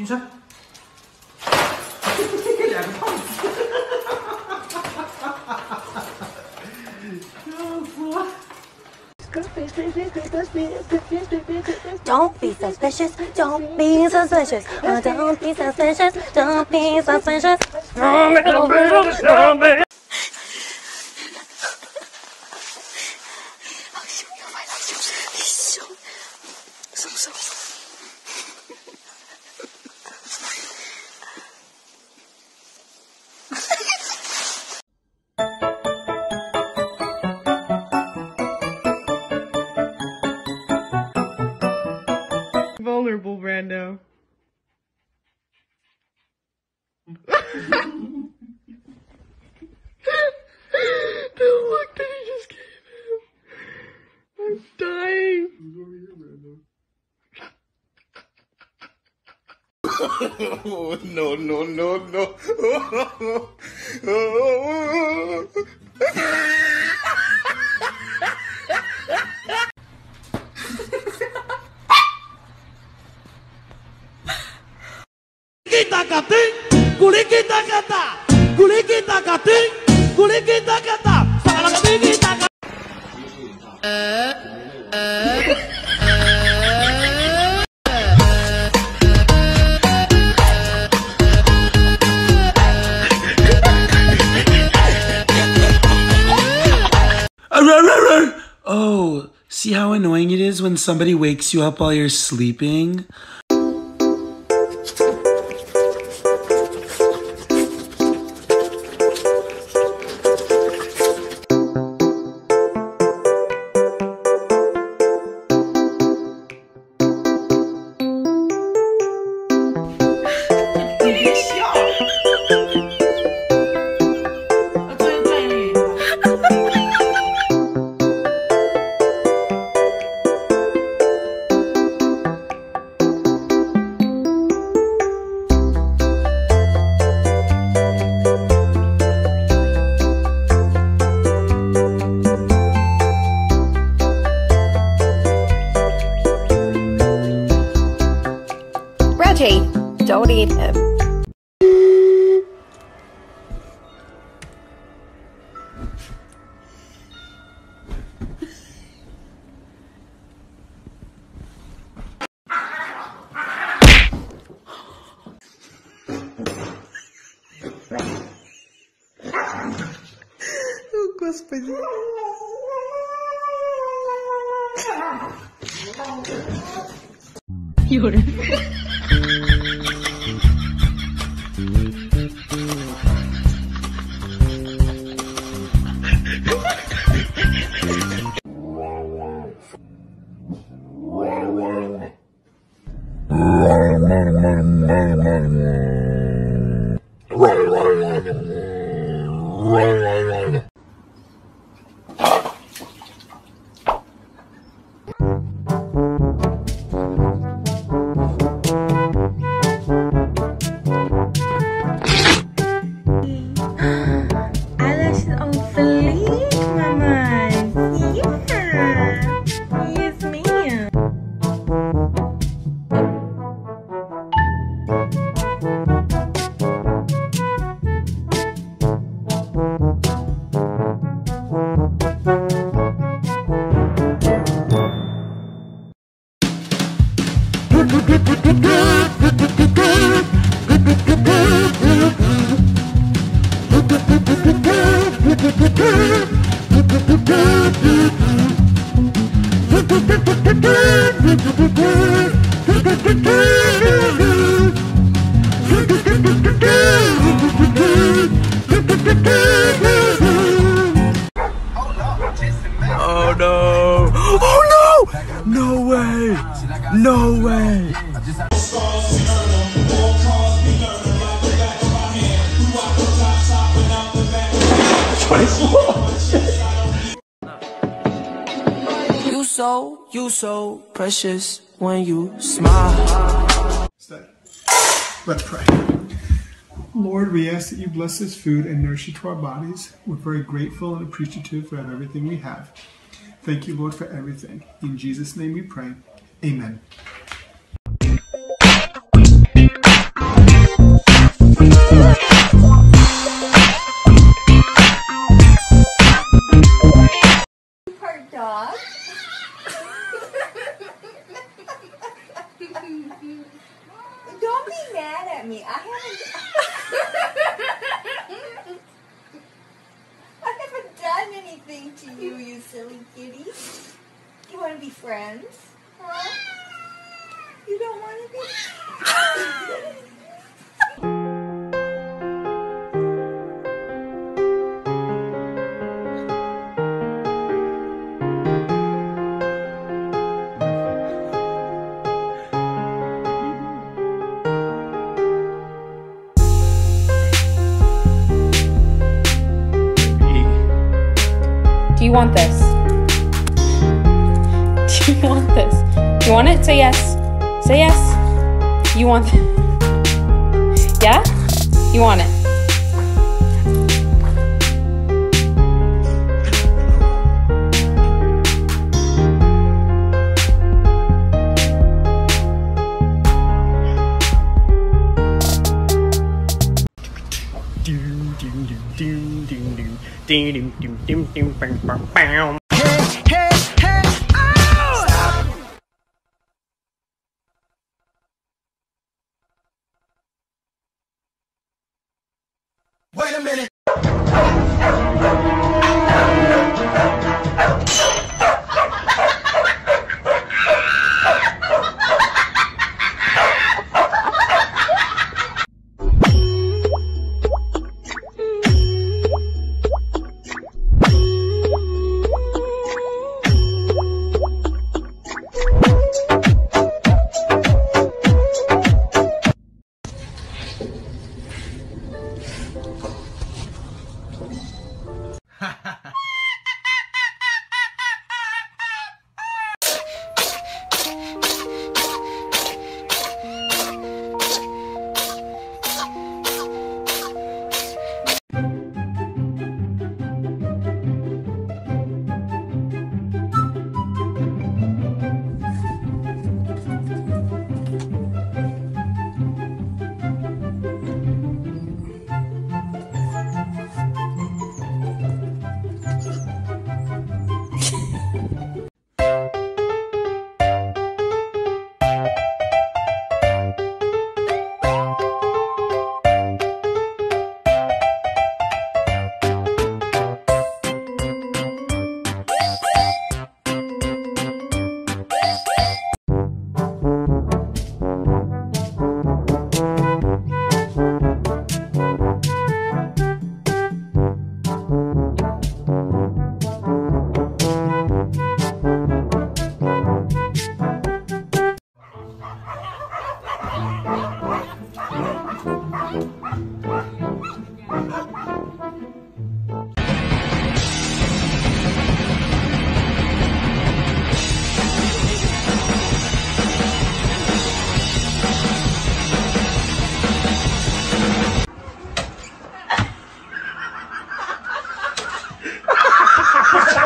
金山，这个两个胖子，笑死我！Don't be suspicious, uh, don't be suspicious, Don't be suspicious. don't be suspicious, don't be suspicious. Oh, no, no, no, no. kita kating, kuli kita kata, kuli when somebody wakes you up while you're sleeping? Pwede. Oh no! Oh no! No way! No way! You so, you so precious when you smile. Stay. Let's pray. Lord, we ask that you bless this food and nourish it to our bodies. We're very grateful and appreciative for everything we have. Thank you, Lord, for everything. In Jesus' name we pray. Amen. Dog. Don't be mad at me. I haven't. I haven't done anything to you, you silly kitty. You want to be friends? You want this? Do you want this? You want it? Say yes. Say yes. You want Yeah? You want it? Wait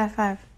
High five.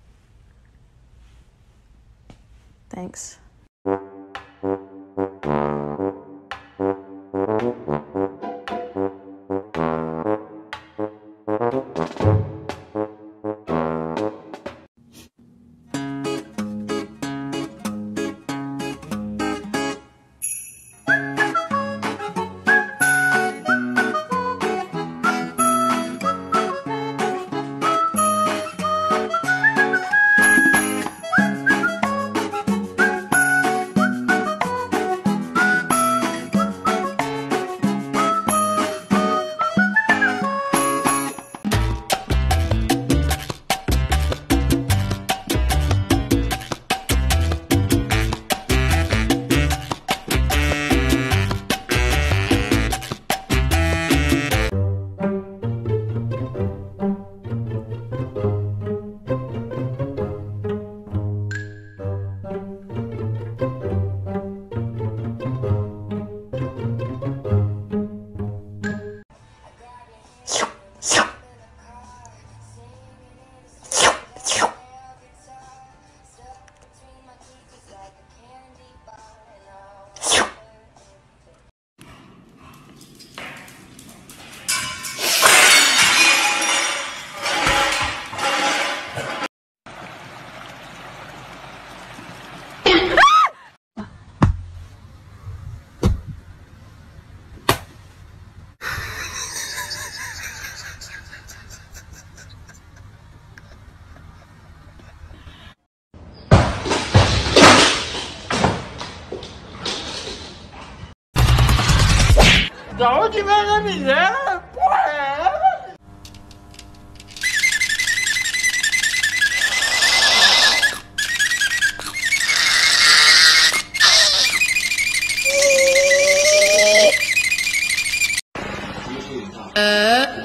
！I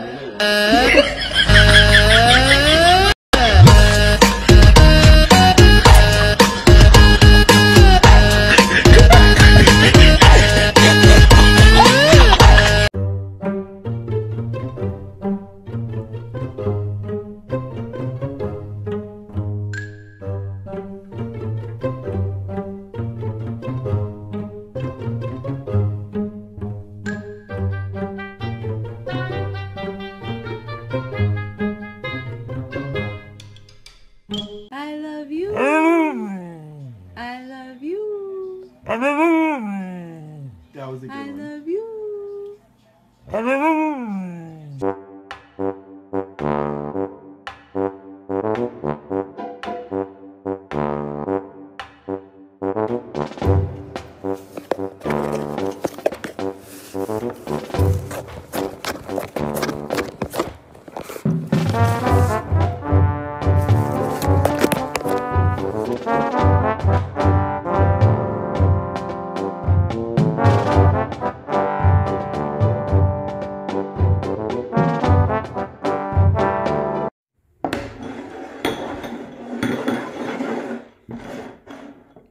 That was a good I one. I love you.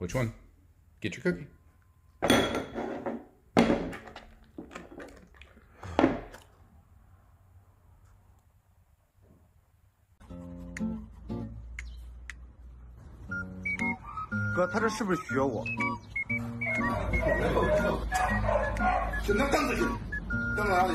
Which one? Get your cookie.哥，他这是不是学我？只能蹬出去，蹬哪里？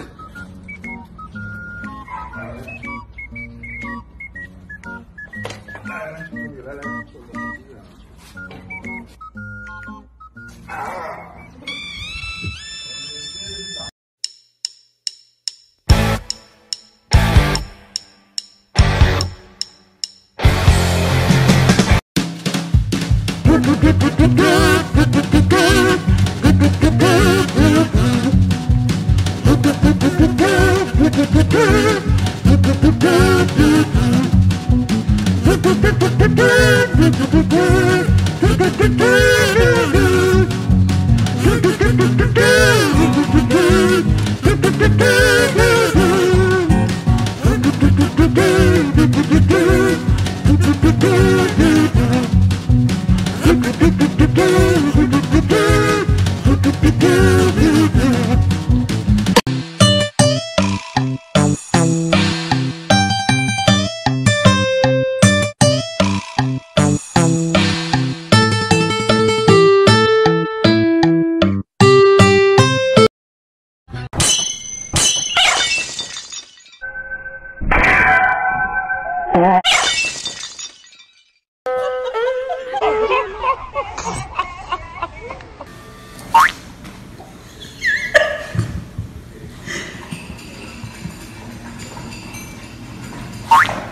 you.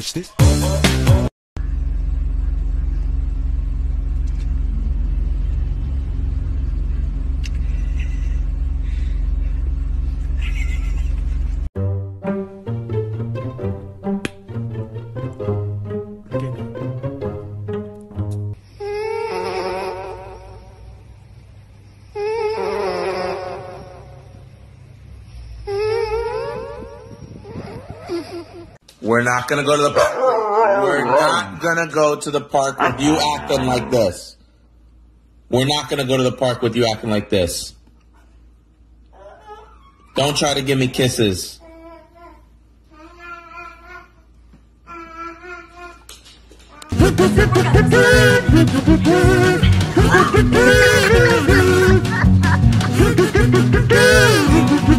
Touch this. We're not gonna go to the park. We're not gonna go to the park with you acting like this. We're not gonna go to the park with you acting like this. Don't try to give me kisses.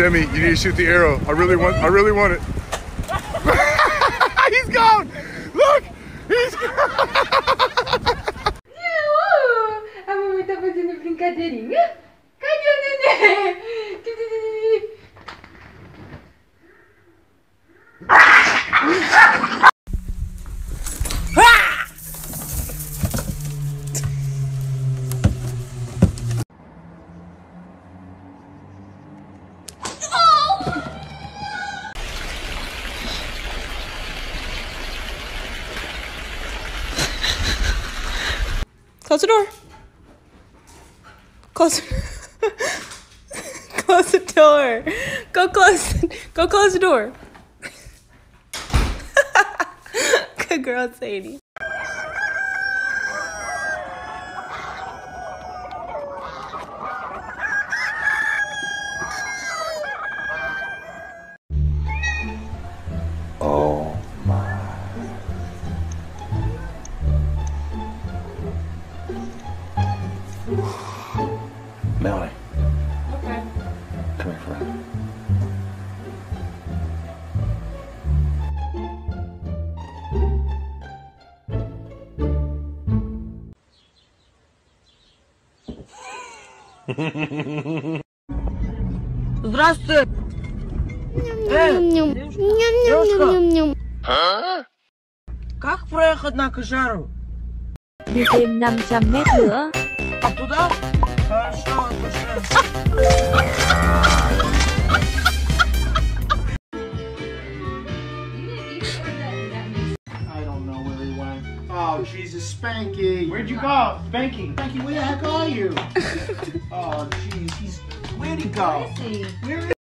Demi, you need to shoot the arrow. I really want. I really want it. He's gone. Look, he's A mamãe tá fazendo brincadeirinha? Cadê o neném? Close the door. Close. close the door. Go close. Go close the door. Good girl, Sadie. Здравствуй. Э, девушка. Как проехать на Кожару? Đi thêm 500 mét nữa. А туда? Хорошо, точно. Spanky. Where'd you go? Spanky. Spanky, where the heck are you? oh, jeez, he's. Where'd he go? Where is he? Where is